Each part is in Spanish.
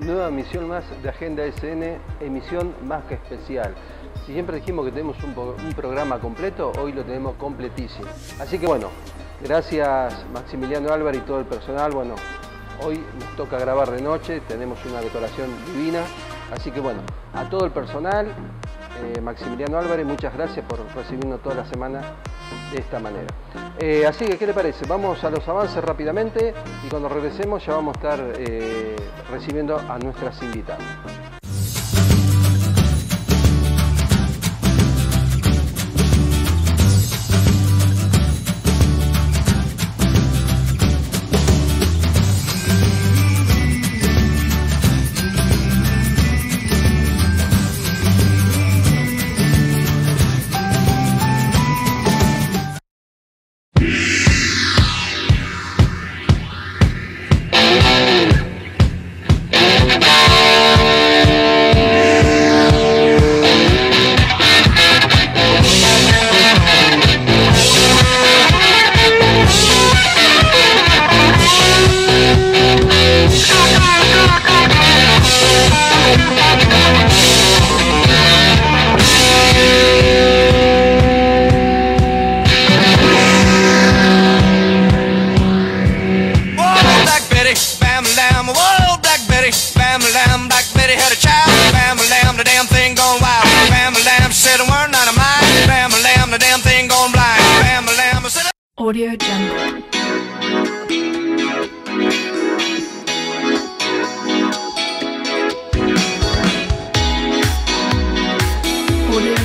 Nueva emisión más de Agenda SN, emisión más que especial. Si siempre dijimos que tenemos un, un, programa completo, hoy lo tenemos completísimo. Así que bueno, gracias Maximiliano Álvarez y todo el personal. Bueno, hoy nos toca grabar de noche, tenemos una decoración divina. Así que bueno, a todo el personal, eh, Maximiliano Álvarez, muchas gracias por recibirnos toda la semana de esta manera. Eh, así que, ¿qué le parece? Vamos a los avances rápidamente y cuando regresemos ya vamos a estar eh, recibiendo a nuestras invitadas.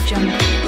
Audio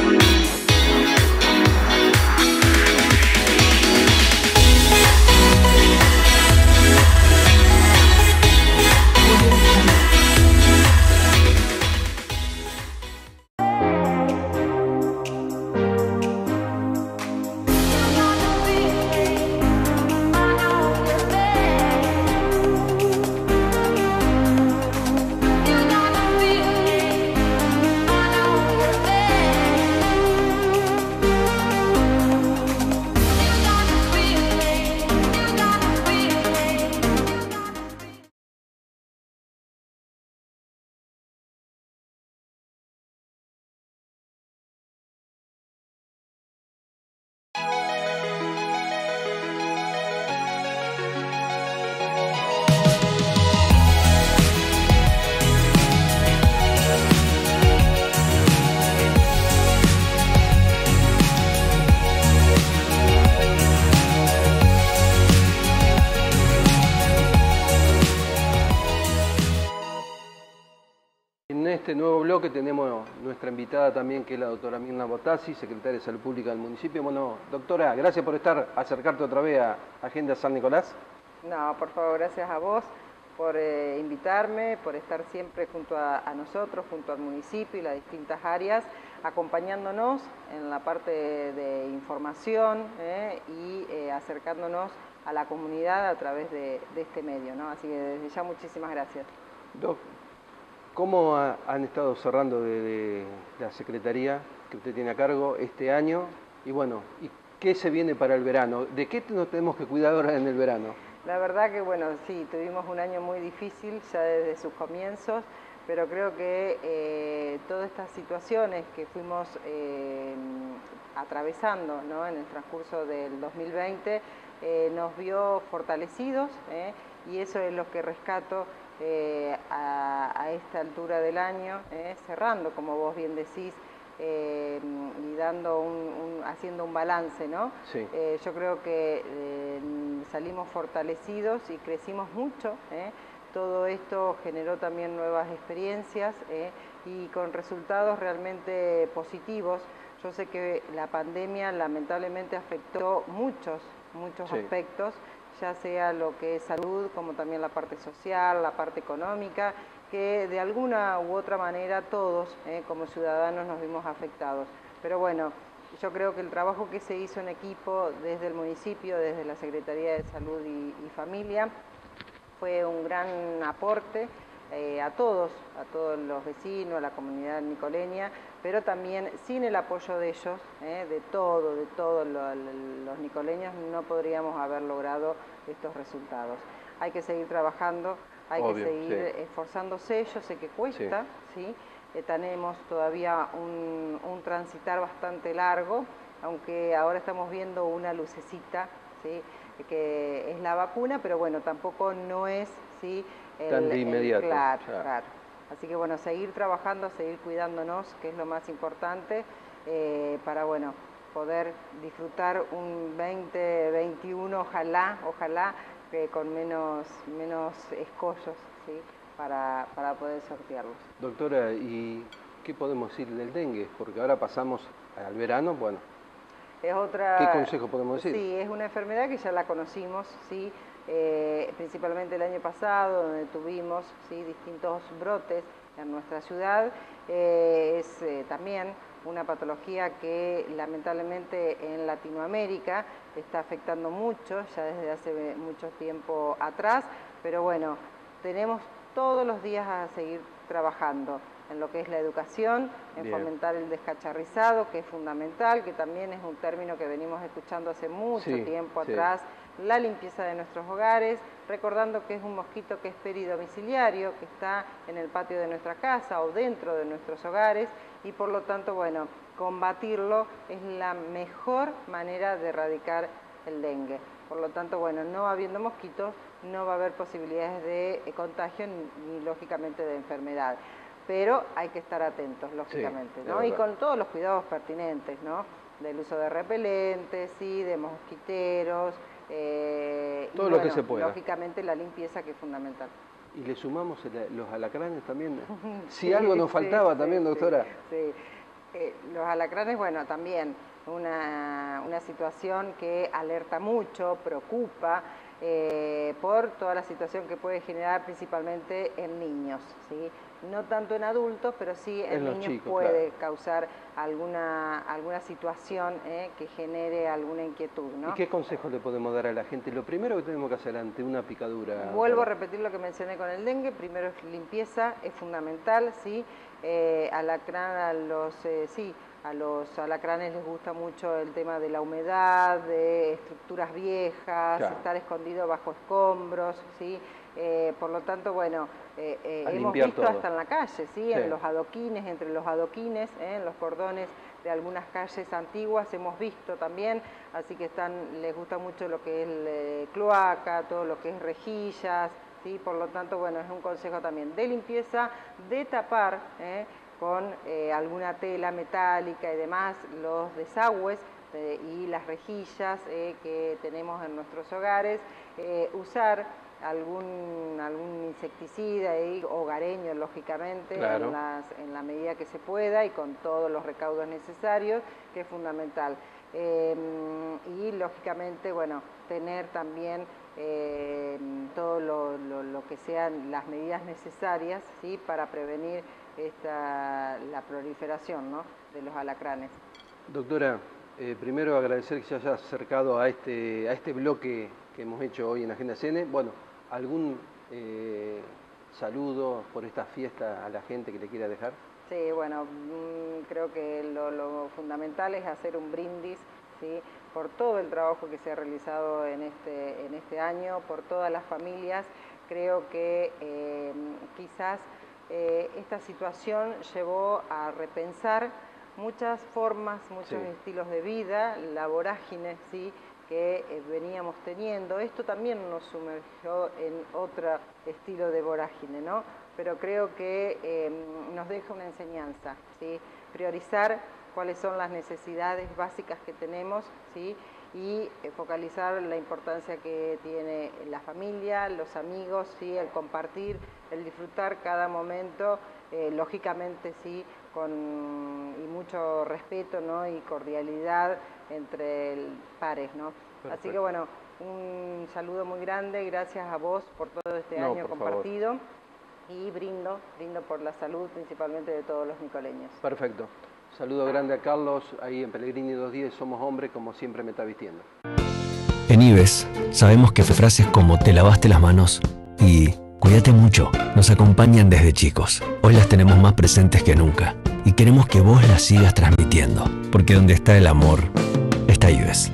tenemos nuestra invitada también, que es la doctora Mirna Botassi, secretaria de Salud Pública del municipio. Bueno, doctora, gracias por estar, acercarte otra vez a Agenda San Nicolás. No, por favor, gracias a vos por eh, invitarme, por estar siempre junto a, a nosotros, junto al municipio y las distintas áreas, acompañándonos en la parte de, de información eh, y eh, acercándonos a la comunidad a través de, de este medio. ¿no? Así que desde ya muchísimas gracias. Doc, ¿cómo ha- han estado cerrando de, la Secretaría que usted tiene a cargo este año? Y bueno, ¿y qué se viene para el verano? ¿De qué nos tenemos que cuidar ahora en el verano? La verdad que bueno, sí, tuvimos un año muy difícil ya desde sus comienzos, pero creo que eh, todas estas situaciones que fuimos eh, atravesando ¿no? en el transcurso del 2020 eh, nos vio fortalecidos y eso es lo que rescato eh, a, a esta altura del año, ¿eh? cerrando, como vos bien decís, eh, y dando un, un- haciendo un balance, ¿no? Sí. Yo creo que salimos fortalecidos y crecimos mucho. Todo esto generó también nuevas experiencias y con resultados realmente positivos. Yo sé que la pandemia lamentablemente afectó muchos, muchos Sí. aspectos, ya sea lo que es salud, como también la parte social, la parte económica, que de alguna u otra manera todos ¿eh? como ciudadanos nos vimos afectados. Pero bueno, yo creo que el trabajo que se hizo en equipo desde el municipio, desde la Secretaría de Salud y, y Familia, fue un gran aporte eh, a todos, a todos los vecinos, a la comunidad nicoleña, pero también sin el apoyo de ellos, eh, de todo, de todos lo- los nicoleños, no podríamos haber logrado estos resultados. Hay que seguir trabajando hay Obvio, que seguir sí. esforzándose, yo sé que cuesta, ¿sí? Eh, tenemos todavía un, un transitar bastante largo, aunque ahora estamos viendo una lucecita, ¿sí? que es la vacuna, pero bueno, tampoco no es ¿sí? Tan de inmediato, claro, claro. claro. Así que bueno, seguir trabajando, seguir cuidándonos, que es lo más importante, eh, para bueno, poder disfrutar un 2021, ojalá, ojalá, que con menos, menos escollos, ¿sí? para, para poder sortearlos. Doctora, ¿y qué podemos decir del dengue? Porque ahora pasamos al verano, bueno, Es otra... ¿Qué consejo podemos decir? Sí, es una enfermedad que ya la conocimos, ¿sí? Eh, principalmente el año pasado, donde tuvimos ¿sí? distintos brotes en nuestra ciudad. Eh, es eh, también una patología que lamentablemente en Latinoamérica está afectando mucho, ya desde hace mucho tiempo atrás, pero bueno, tenemos todos los días a seguir trabajando en lo que es la educación, en Bien. fomentar el descacharrizado, que es fundamental, que también es un término que venimos escuchando hace mucho Sí, tiempo sí. atrás, la limpieza de nuestros hogares, recordando que es un mosquito que es peridomiciliario, que está en el patio de nuestra casa o dentro de nuestros hogares y por lo tanto, bueno, combatirlo es la mejor manera de erradicar el dengue. Por lo tanto, bueno, no habiendo mosquitos, no va a haber posibilidades de contagio ni, ni, lógicamente de enfermedad. Pero hay que estar atentos, lógicamente, ¿no? Y con todos los cuidados pertinentes, ¿no? Del uso de repelentes, sí, de mosquiteros. eh, y Todo lo que se pueda. Lógicamente la limpieza que es fundamental. y le sumamos el- los alacranes también. Si Sí, algo nos faltaba sí, también, doctora. Sí, Eh, los alacranes, bueno, también una, una situación que alerta mucho, preocupa eh, por toda la situación que puede generar principalmente en niños, ¿sí? No tanto en adultos, pero sí en, niños chicos, puede claro. causar alguna, alguna situación eh, que genere alguna inquietud, ¿no? ¿Y qué consejo le podemos dar a la gente? Lo primero que tenemos que hacer ante una picadura. Vuelvo a repetir lo que mencioné con el dengue, primero es limpieza, es fundamental, ¿sí? Eh, alacrán a los, eh, sí, a los alacranes les gusta mucho el tema de la humedad, de estructuras viejas, Claro. estar escondido bajo escombros, ¿sí? Eh, por lo tanto, bueno, eh, eh, hemos visto todo. hasta en la calle, ¿sí? Sí. En los adoquines, entre los adoquines, en los cordones de algunas calles antiguas hemos visto también, así que están, les gusta mucho lo que es el, cloaca, todo lo que es rejillas, ¿sí? por lo tanto, bueno, es un consejo también de limpieza, de tapar con alguna tela metálica y demás los desagües y las rejillas que tenemos en nuestros hogares, usar algún, algún insecticida y hogareño, lógicamente, Claro. en, las- en la medida que se pueda y con todos los recaudos necesarios, que es fundamental. Eh, y lógicamente, bueno, tener también eh, todo lo, lo- lo que sean las medidas necesarias ¿sí? para prevenir esta, la proliferación ¿no? de los alacranes. Doctora, eh, primero agradecer que se haya acercado a este, a este bloque que hemos hecho hoy en Agenda CN. Bueno, ¿algún eh, saludo por esta fiesta a la gente que le quiera dejar? Sí, bueno, mm, creo que lo, lo fundamental es hacer un brindis ¿sí? por todo el trabajo que se ha realizado en este, en este año, por todas las familias. Creo que eh, quizás eh, esta situación llevó a repensar muchas formas, muchos Sí. estilos de vida, la vorágine ¿sí? Que eh, veníamos teniendo. Esto también nos sumergió en otro estilo de vorágine, ¿no? Pero creo que eh, nos deja una enseñanza, ¿sí? Priorizar cuáles son las necesidades básicas que tenemos, ¿sí? Y eh, focalizar la importancia que tiene la familia, los amigos, ¿sí? El compartir, el disfrutar cada momento, eh, lógicamente, sí, con y mucho respeto, ¿no? Y cordialidad entre el pares, ¿no? Así que bueno, un saludo muy grande, gracias a vos por todo este No, año favor. compartido y brindo, brindo por la salud principalmente de todos los nicoleños. Perfecto. Saludo grande a Carlos, ahí en Pellegrini 210, somos hombres, como siempre me está vistiendo. En Ives sabemos que frases como te lavaste las manos y cuídate mucho nos acompañan desde chicos. Hoy las tenemos más presentes que nunca y queremos que vos las sigas transmitiendo, porque donde está el amor, está Ives.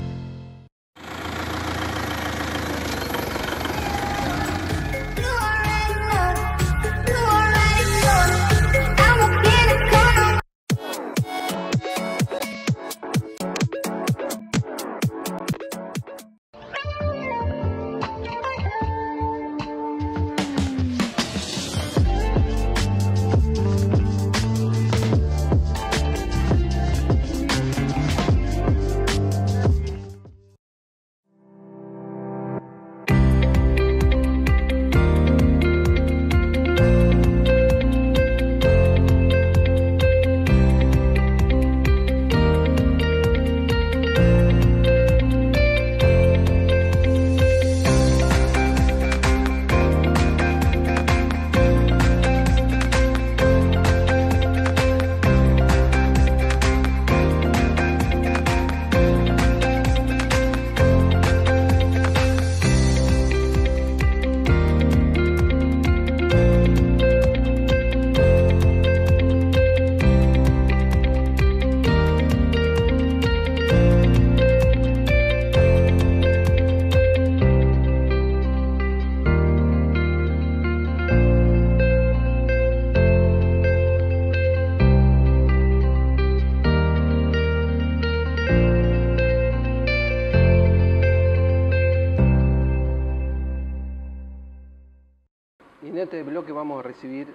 Este bloque vamos a recibir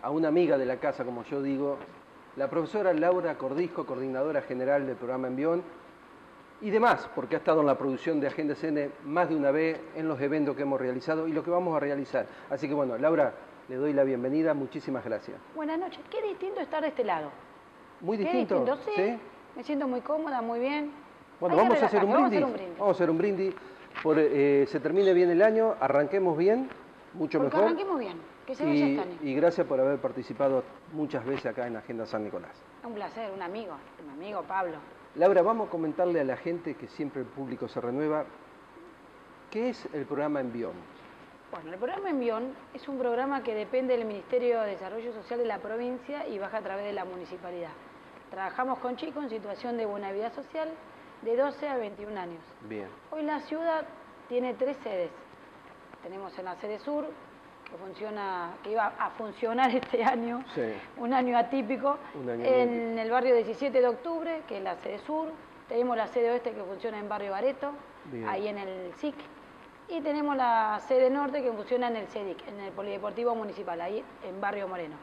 a una amiga de la casa, como yo digo, la profesora Laura Cordisco, coordinadora general del programa Envión, y demás, porque ha estado en la producción de Agenda CN más de una vez en los eventos que hemos realizado y lo que vamos a realizar. Así que bueno, Laura, le doy la bienvenida, muchísimas gracias. Buenas noches. Qué distinto estar de este lado. Muy Qué distinto. distinto, sí. Me siento muy cómoda, muy bien. Bueno, vamos a, hacer un brindis. Vamos a hacer un brindis. Vamos a hacer un brindis. Por, eh, se termine bien el año, arranquemos bien, mucho Porque mejor. arranquemos bien. Que se Y, año. y gracias por haber participado muchas veces acá en Agenda San Nicolás. Un placer, un amigo, un amigo Pablo. Laura, vamos a comentarle a la gente que siempre el público se renueva, ¿qué es el programa Envión? Bueno, el programa Envión es un programa que depende del Ministerio de Desarrollo Social de la provincia y baja a través de la municipalidad. Trabajamos con chicos en situación de buena vida social de 12 a 21 años. Bien. Hoy la ciudad tiene tres sedes. Tenemos en la sede sur, que funciona, que iba a funcionar este año, Sí. un año atípico, Un año en el barrio 17 de octubre, que es la sede sur, tenemos la sede oeste que funciona en barrio Bareto, Bien. ahí en el SIC, y tenemos la sede norte que funciona en el CEDIC, en el Polideportivo Municipal, ahí en barrio Moreno.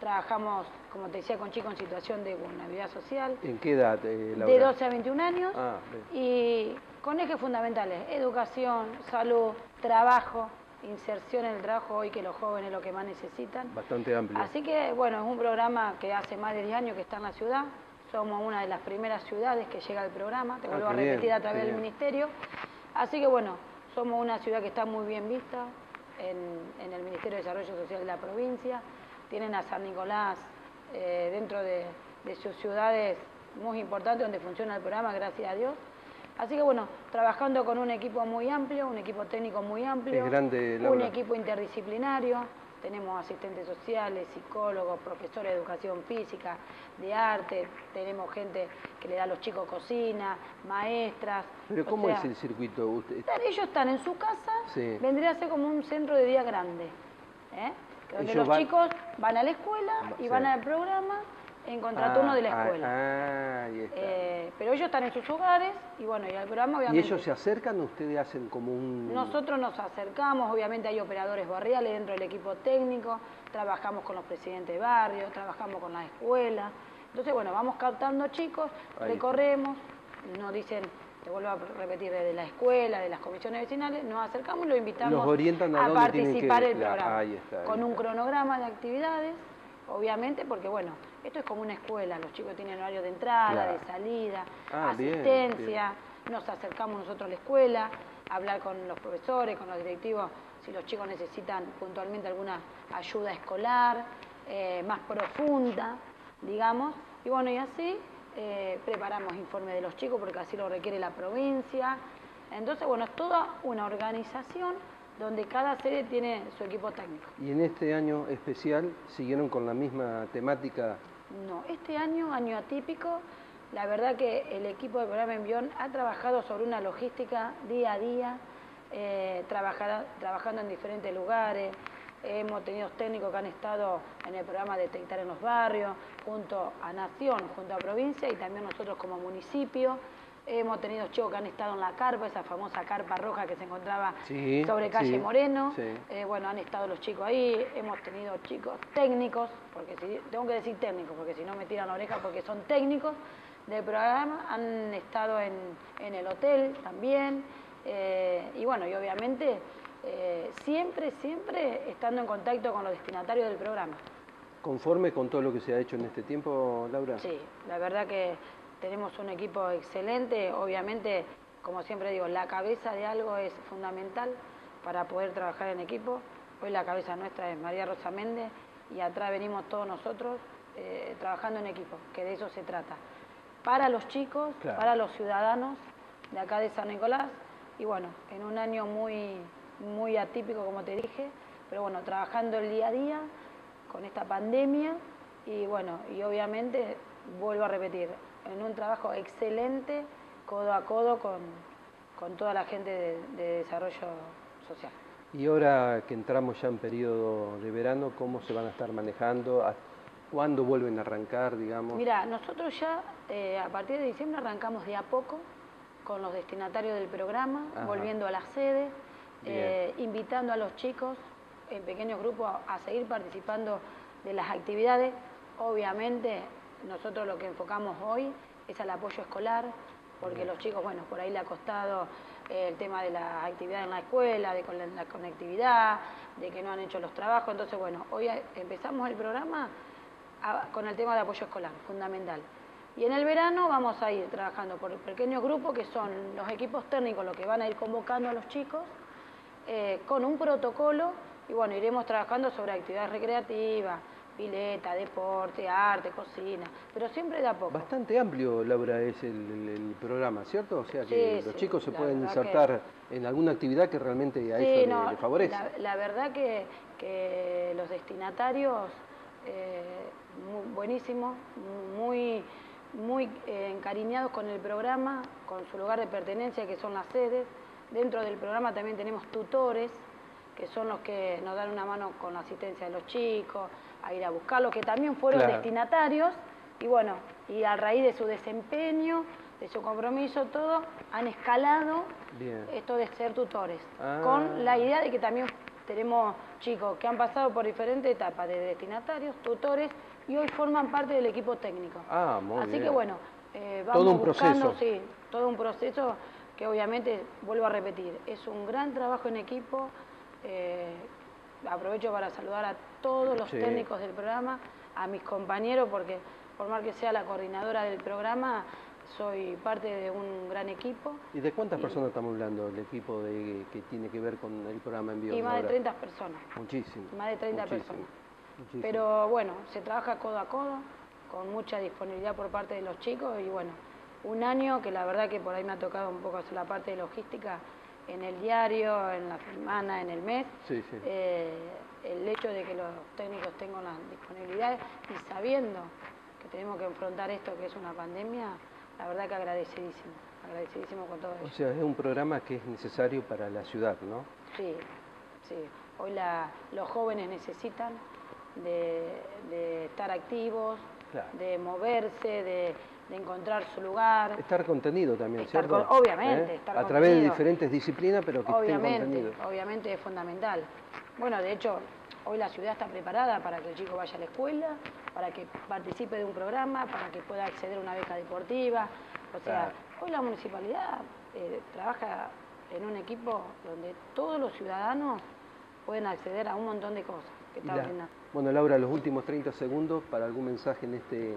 Trabajamos, como te decía, con chicos en situación de vulnerabilidad social, ¿En qué edad, eh, de 12 a 21 años. Ah, y con ejes fundamentales, educación, salud, trabajo, inserción en el trabajo hoy que los jóvenes lo que más necesitan. Bastante amplio. Así que bueno, es un programa que hace más de 10 años que está en la ciudad, somos una de las primeras ciudades que llega al programa, te Ah, vuelvo a bien, repetir a través del bien. ministerio. Así que bueno, somos una ciudad que está muy bien vista en, en el Ministerio de Desarrollo Social de la provincia, tienen a San Nicolás eh, dentro de, de sus ciudades muy importantes donde funciona el programa, gracias a Dios. Así que bueno, trabajando con un equipo muy amplio, un equipo técnico muy amplio, Es grande, un equipo interdisciplinario, tenemos asistentes sociales, psicólogos, profesores de educación física, de arte, tenemos gente que le da a los chicos cocina, maestras. Pero ¿cómo sea, es el circuito? Usted- ellos están en su casa, Sí. vendría a ser como un centro de día grande, ¿eh? Donde Ellos los van- chicos van a la escuela y Sí. van al programa en contraturno Ah, de la ah, escuela. Ah, ahí está. Eh, pero ellos están en sus hogares y bueno, y al programa ¿Y obviamente... ellos se acercan o ustedes hacen como un... Nosotros nos acercamos, obviamente hay operadores barriales dentro del equipo técnico, trabajamos con los presidentes de barrio, trabajamos con las escuelas. Entonces, bueno, vamos captando chicos, Ahí. recorremos, nos dicen, te vuelvo a repetir, desde la escuela, de las comisiones vecinales, nos acercamos y los invitamos a participar que- claro, programa. ahí está, ahí con un cronograma de actividades, obviamente, porque bueno, esto es como una escuela, los chicos tienen horario de entrada, Claro. de salida, Ah, bien, asistencia, nos acercamos nosotros a la escuela, a hablar con los profesores, con los directivos, si los chicos necesitan puntualmente alguna ayuda escolar, eh, más profunda, digamos. Y bueno, y así eh, preparamos informes de los chicos porque así lo requiere la provincia. Entonces, bueno, es toda una organización donde cada sede tiene su equipo técnico. Y en este año especial siguieron con la misma temática. No, este año, año atípico, la verdad que el equipo del programa Envión ha trabajado sobre una logística día a día, eh, trabajada- trabajando en diferentes lugares. Hemos tenido técnicos que han estado en el programa Detectar en los Barrios, junto a Nación, junto a Provincia y también nosotros como municipio. Hemos tenido chicos que han estado en la carpa, esa famosa carpa roja que se encontraba Sí, sobre calle sí, Moreno. sí. Eh, bueno, han estado los chicos ahí, hemos tenido chicos técnicos, porque si, tengo que decir técnicos, porque si no me tiran la oreja, porque son técnicos del programa, han estado en, en el hotel también, eh, y bueno, y obviamente eh, siempre, siempre estando en contacto con los destinatarios del programa. ¿Conforme con todo lo que se ha hecho en este tiempo, Laura? Sí, la verdad que tenemos un equipo excelente, obviamente, como siempre digo, la cabeza de algo es fundamental para poder trabajar en equipo. Hoy la cabeza nuestra es María Rosa Méndez y atrás venimos todos nosotros eh, trabajando en equipo, que de eso se trata. Para los chicos, Claro. para los ciudadanos de acá de San Nicolás y bueno, en un año muy, muy atípico como te dije, pero bueno, trabajando el día a día con esta pandemia y bueno, y obviamente vuelvo a repetir, en un trabajo excelente, codo a codo con, con toda la gente de, de desarrollo social. Y ahora que entramos ya en periodo de verano, ¿cómo se van a estar manejando? ¿A- ¿Cuándo vuelven a arrancar, digamos? Mira, nosotros ya eh, a partir de diciembre arrancamos de a poco con los destinatarios del programa, Ajá. volviendo a la sede, Bien. eh, invitando a los chicos en pequeños grupos a seguir participando de las actividades. Obviamente, nosotros lo que enfocamos hoy es al apoyo escolar, porque los chicos, bueno, por ahí le ha costado eh, el tema de las actividades en la escuela, de con la, la conectividad, de que no han hecho los trabajos. Entonces, bueno, hoy empezamos el programa a- con el tema de apoyo escolar, fundamental. Y en el verano vamos a ir trabajando por pequeños grupos que son los equipos técnicos los que van a ir convocando a los chicos eh, con un protocolo y bueno, iremos trabajando sobre actividades recreativas, pileta, deporte, arte, cocina, pero siempre de a poco. Bastante amplio, Laura, es el, el- el programa, ¿cierto? O sea que Sí, los sí, chicos se pueden que- insertar en alguna actividad que realmente a Sí, le- no, le, favorece. La, la verdad que, que los destinatarios, eh, buenísimos, muy, muy eh, encariñados con el programa, con su lugar de pertenencia, que son las sedes. Dentro del programa también tenemos tutores, que son los que nos dan una mano con la asistencia de los chicos, a ir a buscarlos, que también fueron Claro. destinatarios, y bueno, y a raíz de su desempeño, de su compromiso, todo, han escalado Bien. esto de ser tutores, Ah. con la idea de que también tenemos chicos que han pasado por diferentes etapas de destinatarios, tutores y hoy forman parte del equipo técnico. Ah, muy Así bien. que bueno, eh, vamos Todo un buscando, proceso. sí, todo un proceso que obviamente, vuelvo a repetir, es un gran trabajo en equipo. Eh, aprovecho para saludar a todos los Sí. técnicos del programa, a mis compañeros, porque por más que sea la coordinadora del programa, soy parte de un gran equipo. ¿Y de cuántas personas estamos hablando el equipo de, que tiene que ver con el programa en vivo? Y más de Laura? 30 personas. Muchísimo. Más de 30 muchísimo, personas. muchísimo. Pero bueno, se trabaja codo a codo, con mucha disponibilidad por parte de los chicos y bueno, un año que la verdad que por ahí me ha tocado un poco hacer la parte de logística en el diario, en la semana, en el mes. Sí, sí. Eh, el hecho de que los técnicos tengan las disponibilidades y sabiendo que tenemos que enfrentar esto que es una pandemia, la verdad que agradecidísimo, agradecidísimo con todo O eso. sea, es un programa que es necesario para la ciudad, ¿no? Sí, sí. Hoy la- los jóvenes necesitan de, de estar activos, Claro. de moverse, de, de encontrar su lugar. Estar contenido también, Estar ¿cierto? con- obviamente, ¿Eh? estar A través de diferentes disciplinas, pero que estén Obviamente, contenido. obviamente es fundamental. Bueno, de hecho, hoy la ciudad está preparada para que el chico vaya a la escuela, para que participe de un programa, para que pueda acceder a una beca deportiva. O sea, hoy la municipalidad eh, trabaja en un equipo donde todos los ciudadanos pueden acceder a un montón de cosas que Y está la- brindando. Bueno, Laura, los últimos 30 segundos para algún mensaje en, este,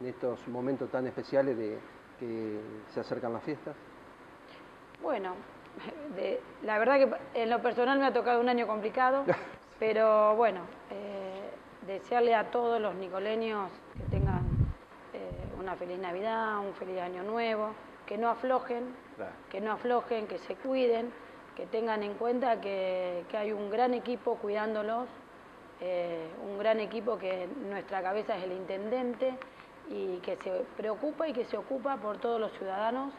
en estos momentos tan especiales de que se acercan las fiestas. Bueno, de- la verdad que en lo personal me ha tocado un año complicado, pero bueno, eh, desearle a todos los nicoleños que tengan eh, una feliz Navidad, un feliz Año Nuevo, que no aflojen, Claro. que no aflojen, que se cuiden, que tengan en cuenta que, que hay un gran equipo cuidándolos, eh, un gran equipo que en nuestra cabeza es el intendente y que se preocupa y que se ocupa por todos los ciudadanos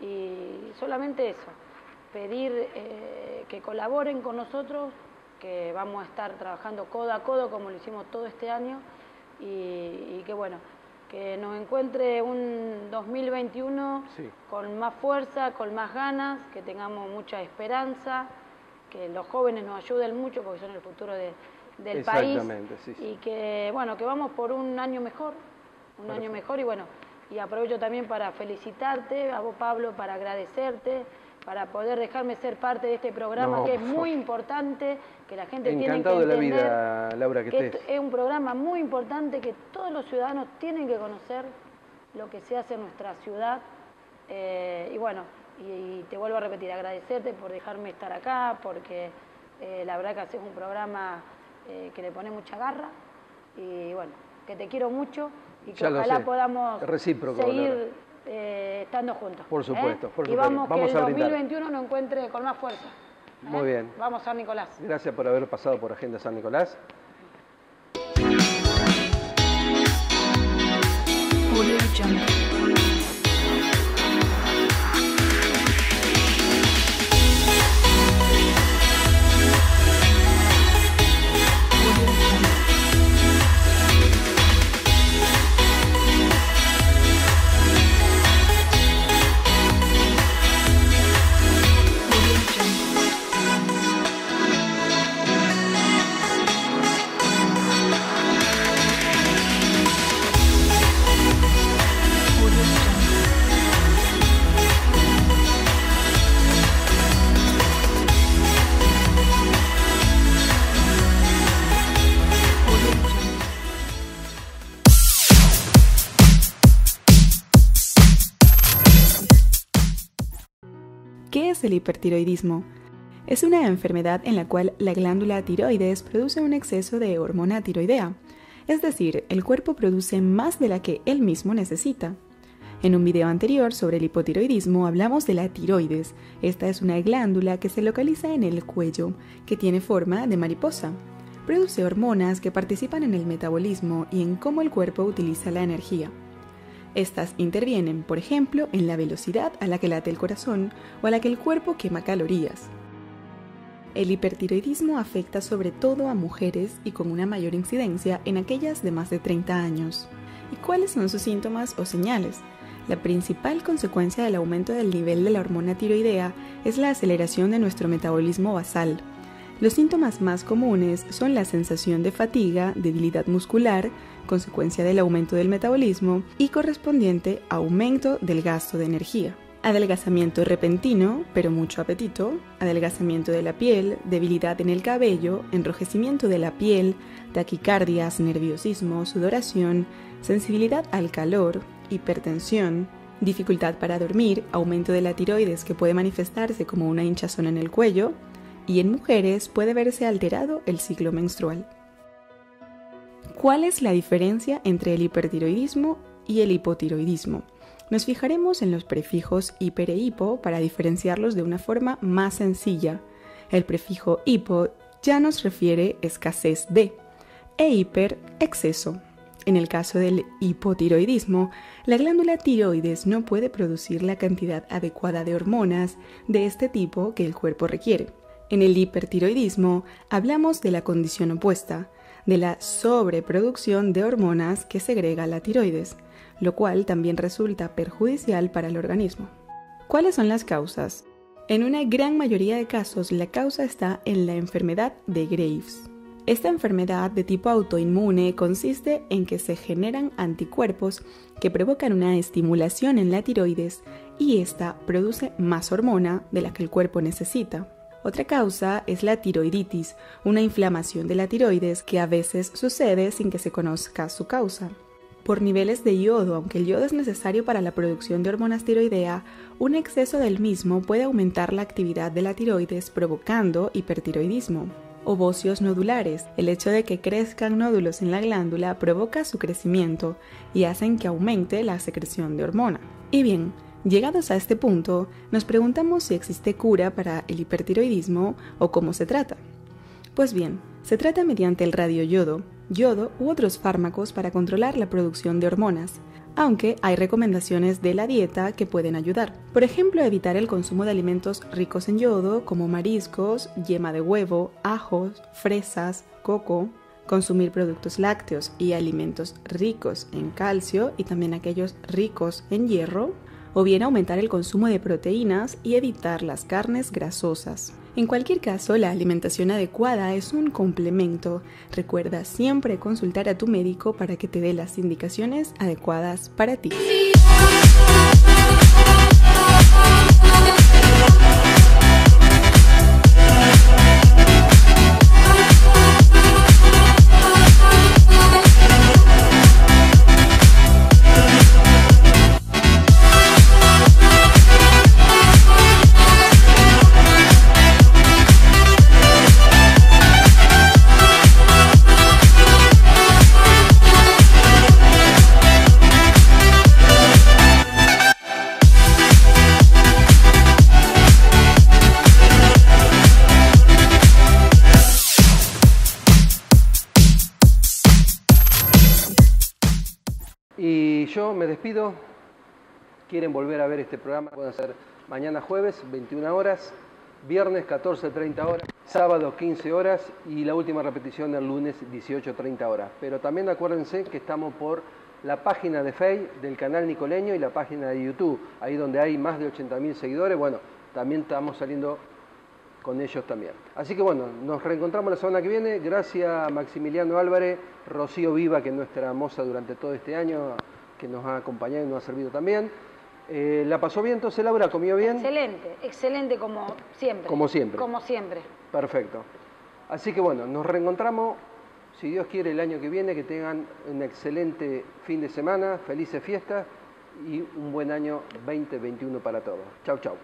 y solamente eso, pedir eh, que colaboren con nosotros, que vamos a estar trabajando codo a codo como lo hicimos todo este año y, y que bueno, que nos encuentre un 2021 Sí. con más fuerza, con más ganas, que tengamos mucha esperanza, que los jóvenes nos ayuden mucho porque son el futuro de- del país Exactamente, sí, sí. y que bueno, que vamos por un año mejor, un año mejor y bueno, y aprovecho también para felicitarte a vos Pablo, para agradecerte, para poder dejarme ser parte de este programa No, que es muy importante, que la gente tiene que Encantado de la entender vida, Laura, que que estés. esto es un programa muy importante que todos los ciudadanos tienen que conocer lo que se hace en nuestra ciudad. Eh, y bueno, y, y te vuelvo a repetir, agradecerte por dejarme estar acá, porque eh, la verdad que haces un programa eh, que le pone mucha garra. Y bueno, que te quiero mucho y que Ya ojalá podamos Recíproco, seguir eh, estando juntos. Por ¿eh? supuesto, por Y supuesto. vamos, Vamos que el brindar. 2021 nos encuentre con más fuerza. ¿eh? Muy bien. Vamos, San Nicolás. Gracias por haber pasado por Agenda San Nicolás. Audio Jungle. Es el hipertiroidismo? Es una enfermedad en la cual la glándula tiroides produce un exceso de hormona tiroidea, es decir, el cuerpo produce más de la que él mismo necesita. En un video anterior sobre el hipotiroidismo hablamos de la tiroides. Esta es una glándula que se localiza en el cuello, que tiene forma de mariposa. Produce hormonas que participan en el metabolismo y en cómo el cuerpo utiliza la energía. Estas intervienen, por ejemplo, en la velocidad a la que late el corazón o a la que el cuerpo quema calorías. El hipertiroidismo afecta sobre todo a mujeres y con una mayor incidencia en aquellas de más de 30 años. ¿Y cuáles son sus síntomas o señales? La principal consecuencia del aumento del nivel de la hormona tiroidea es la aceleración de nuestro metabolismo basal. Los síntomas más comunes son la sensación de fatiga, debilidad muscular, consecuencia del aumento del metabolismo y correspondiente aumento del gasto de energía. Adelgazamiento repentino, pero mucho apetito, adelgazamiento de la piel, debilidad en el cabello, enrojecimiento de la piel, taquicardias, nerviosismo, sudoración, sensibilidad al calor, hipertensión, dificultad para dormir, aumento de la tiroides que puede manifestarse como una hinchazón en el cuello, y en mujeres puede verse alterado el ciclo menstrual. ¿Cuál es la diferencia entre el hipertiroidismo y el hipotiroidismo? Nos fijaremos en los prefijos hiper e hipo para diferenciarlos de una forma más sencilla. El prefijo hipo ya nos refiere escasez de e hiper exceso. En el caso del hipotiroidismo, la glándula tiroides no puede producir la cantidad adecuada de hormonas de este tipo que el cuerpo requiere. En el hipertiroidismo hablamos de la condición opuesta, de la sobreproducción de hormonas que segrega la tiroides, lo cual también resulta perjudicial para el organismo. ¿Cuáles son las causas? En una gran mayoría de casos la causa está en la enfermedad de Graves. Esta enfermedad de tipo autoinmune consiste en que se generan anticuerpos que provocan una estimulación en la tiroides y esta produce más hormona de la que el cuerpo necesita. Otra causa es la tiroiditis, una inflamación de la tiroides que a veces sucede sin que se conozca su causa. Por niveles de yodo, aunque el yodo es necesario para la producción de hormonas tiroidea, un exceso del mismo puede aumentar la actividad de la tiroides provocando hipertiroidismo. Ovocios nodulares. El hecho de que crezcan nódulos en la glándula provoca su crecimiento y hacen que aumente la secreción de hormona. Y bien, Llegados a este punto, nos preguntamos si existe cura para el hipertiroidismo o cómo se trata. Pues bien, se trata mediante el radioyodo, yodo u otros fármacos para controlar la producción de hormonas, aunque hay recomendaciones de la dieta que pueden ayudar. Por ejemplo, evitar el consumo de alimentos ricos en yodo como mariscos, yema de huevo, ajos, fresas, coco, consumir productos lácteos y alimentos ricos en calcio y también aquellos ricos en hierro, o bien aumentar el consumo de proteínas y evitar las carnes grasosas. En cualquier caso, la alimentación adecuada es un complemento. Recuerda siempre consultar a tu médico para que te dé las indicaciones adecuadas para ti. Quieren volver a ver este programa, pueden ser mañana jueves, 21 horas, viernes 14.30 horas, sábado 15 horas y la última repetición el lunes 18.30 horas. Pero también acuérdense que estamos por la página de Facebook del canal Nicoleño y la página de YouTube, ahí donde hay más de 80.000 seguidores. Bueno, también estamos saliendo con ellos también. Así que bueno, nos reencontramos la semana que viene. Gracias Maximiliano Álvarez, Rocío Viva, que es nuestra moza durante todo este año, que nos ha acompañado y nos ha servido también. Eh, ¿La pasó bien entonces, Laura? ¿Comió bien? Excelente, excelente como siempre. Como siempre. Como siempre. Perfecto. Así que bueno, nos reencontramos, si Dios quiere, el año que viene, que tengan un excelente fin de semana, felices fiestas y un buen año 2021 para todos. Chau, chau.